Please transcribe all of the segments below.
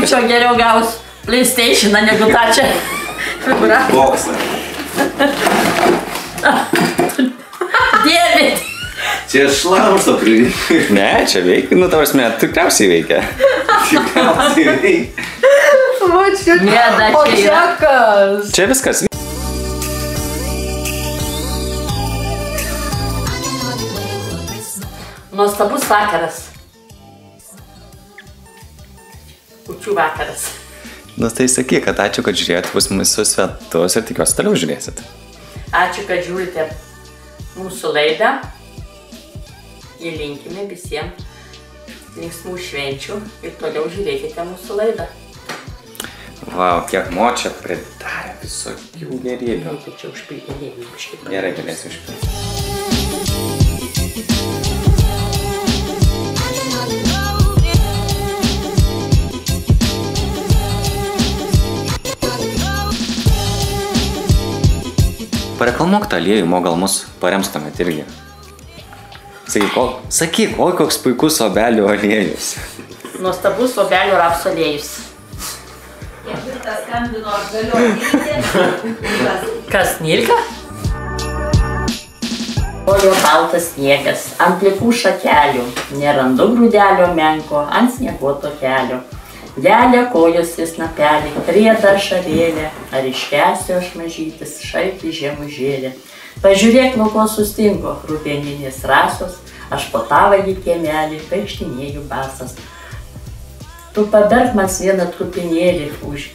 Būčiau geriau gaus PlayStation negu tą čia figūrą. Boksą. Dėvi. Čia šlamšto pridėti. Ne, čia veikia, nu tavas met, tikriausiai veikia. Tikriausiai reikia. Va čia. Mėda O čia čia kas? Čia viskas. Nuostabus vakaras. Kučių vakaras. Nu tai sakyk, kad ačiū, kad žiūrėjote pas mūsų svetus ir tikiuosi toliau žiūrėsit. Ačiū, kad žiūrite mūsų laidą. Ir linkime visiems linksmų švenčių ir toliau žiūrėkite mūsų laidą. Vau, kiek močia pridarė visokių gerybių. Reikia čia užpildyti biškį. Gerai, galėsiu išpildyti. Pareklamuok tą aliejų, mo gal mus parems tuomet irgi. Sakyk, o, sakyk, oi koks puikus obelių aliejus. Nuostabus obelių rapsolėjus. Kas, Nilka? Ojo baltas sniegas, ant plikų šakelių, nerandu grūdelio menko, ant snieguoto kelio. Delia kojos į snapelį, rieda šarėlė, ar iškesiu aš mažytis, šalti žiemužėlė. Pažiūrėk, nuo ko sustingo rudeninės rasos, aš po tavąjį kiemelį, paikštinėjau basas. Tu paberk man vieną trupinėlį už.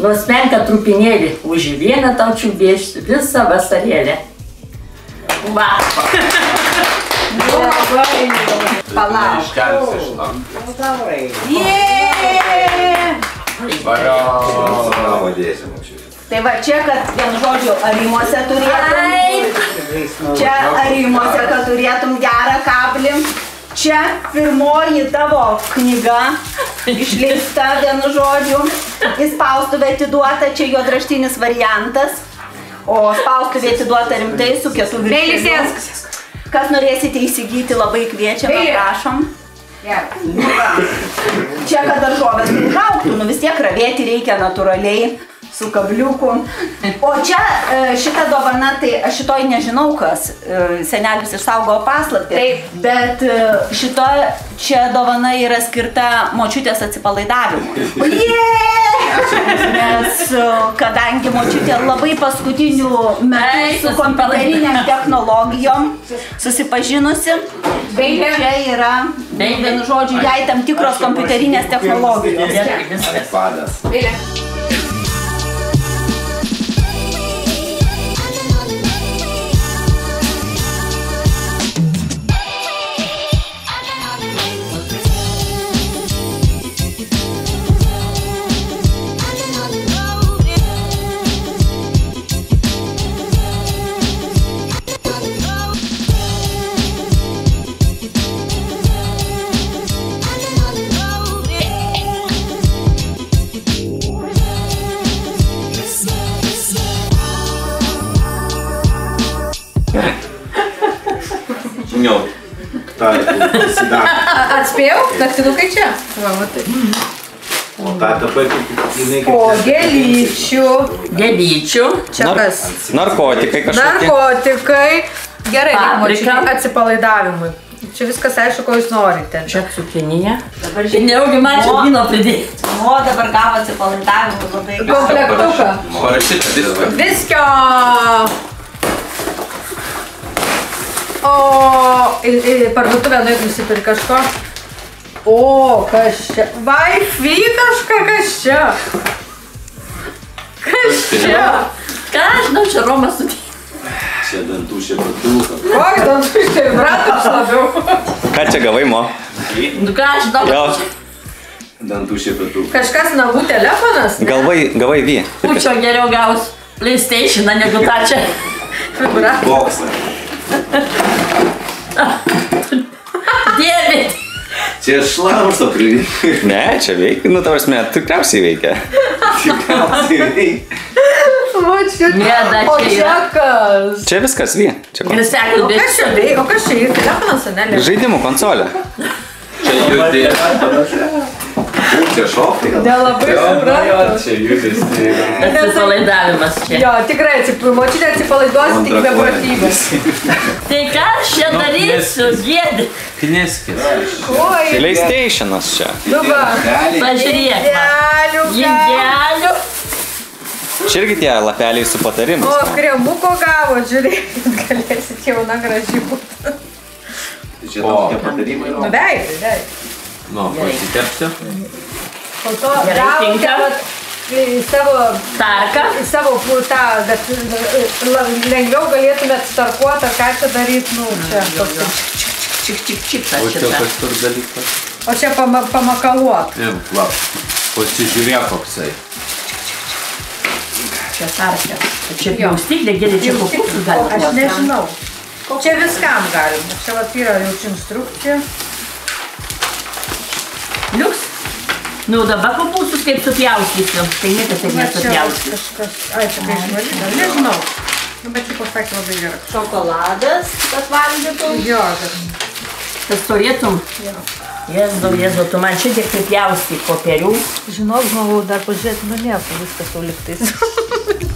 Nors menką trupinėlį už vieną tau čiubėsiu visą vasarėlę. Va. Palauk. Iškelsi iš! Bravo, dėsim čia. Tai va čia, kad vienu žodžiu, arimuose turėtum. Čia arimuose, kad turėtum gerą kablį. Čia pirmoji tavo knyga išleista vienu žodžiu. Į spaustuvę atiduota, čia juodraštinis variantas. O spaustuvė atiduota rimtai su kietu viršeliu. Kas norėsite įsigyti, labai kviečiame, prašom. Čia, kad daržovės užauktų, nu vis tiek ravėti reikia natūraliai su kabliuku. O čia e, šita dovana, tai aš šitoj nežinau kas, e, senelis išsaugojo paslaptį. Taip. Bet e, šito čia dovana yra skirta močiutės atsipalaidavimui. Nes e, kadangi močiutė labai paskutinių metų su kompiuteriniam technologijom susipažinusi, tai čia yra, vienu žodžiu, jai tam tikros kompiuterinės technologijos. Padas. Jo. Pasidaro. Atspėjau, naktinukai čia. Va, va taip. O ta tapai, jinai Po kaip... gėlyčių. Gėlyčių. Čia Nar- kas? Narkotikai kažkokie. Narkotikai. Gerai, Paprika. atsipalaidavimui. Čia viskas aišku, ko jūs norite. Čia cukininė. Ir neugi man čia vyno pridėti. O dabar gavo atsipalaidavimą labai. Komplektuką. Parašyta viską. Viskio. O, į, į parduotuvę nuėjai nusipirkti kažko. O, kas čia? Wi-Fi kažką, kas čia? Kas čia? Ką aš žinau, čia Romas sudėjo. Čia dantų šepatuką. Koks tušti vibratorius labiau? Ką čia gavai, mo? Nu ką aš žinau, Jo, Dantų šepatuką. Kažkas nagų telefonas? galvai, gavai vy. būčiau geriau gaus PlayStation negu tą čia. Boksą. Dėvi. Čia šlamšto pridėti. Ne, čia veikia, nu tavas met, tikriausiai veikia. Tikriausiai reikia. O čia, Mėda o čia čia yra. kas? Čia viskas vy. Čia ko? Ir sekant O kas čia veikia? O kas čia? Telefonas, senelė? Žaidimų konsolė. Čia judė. Čia šokti gal? Nelabai suprantu. čia judesi. Atsipalaidavimas čia. Jo, tikrai atsipalaiduosi, atsipalaiduosi tik be pratybės. Tai ką aš čia darysiu, gėdi? Kniskis. Oi, PlayStationas čia. nu va. Pažiūrėk. Dėlių, Jindelių. Čia irgi tie lapeliai su patarimais. O, kremuko gavo, žiūrėkit, galėsit jauna graži būti. Čia tokie patarimai. Nu, veidai, veidai. Nu, pasitepsiu. Po to vat, į savo, Tarka. į savo e, la- lengviau galėtumėt starkuoti, ar ką čia daryti, nu, čia. toks- Čik, čik, čik, O tas čia kažkur dalykas. O čia pama, pamakaluot. Imk, va. Pasižiūrėk koksai. Čia tarka. Čia Jo. pjaustyklė, gėdi, čia kopūstus galima. Aš nežinau. Čia viskam galima. Čia vat yra jau čia instrukcija. Nu, dabar kopūstus kaip supjaustysiu. Tai niekas taip Va čia vat nesupjaustys. kažkas. Ai, čia kaip išvalyta. Nežinau. Nu, bet čia pasakė labai gerai. Šokoladas, kad valgytum. Jo, bet. Tas turėtum. Jėzau, jėzau, tu man šitiek pripjaustyk popierių. Žinok, žmogau, dar pažiūrėti, nu nieko, viskas jau liktais.